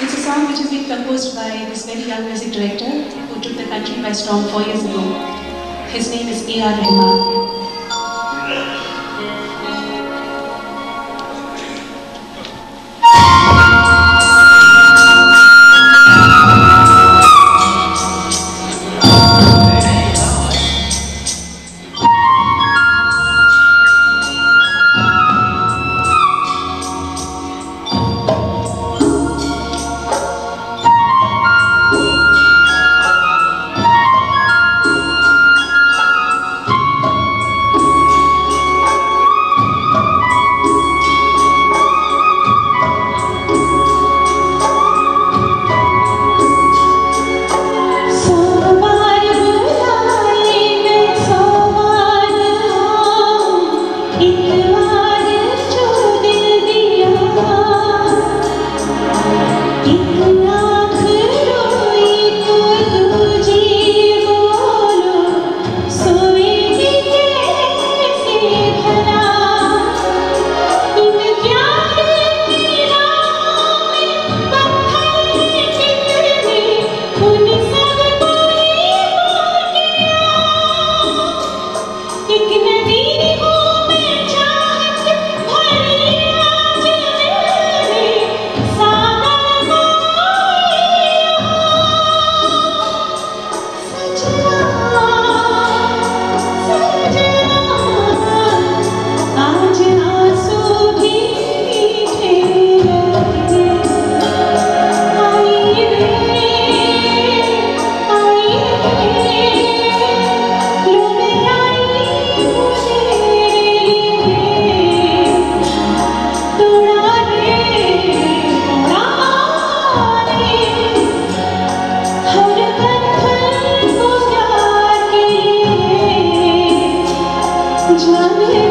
It's a song which has been composed by this very young music director who took the country by storm four years ago. His name is A.R. Rahman. Judgment.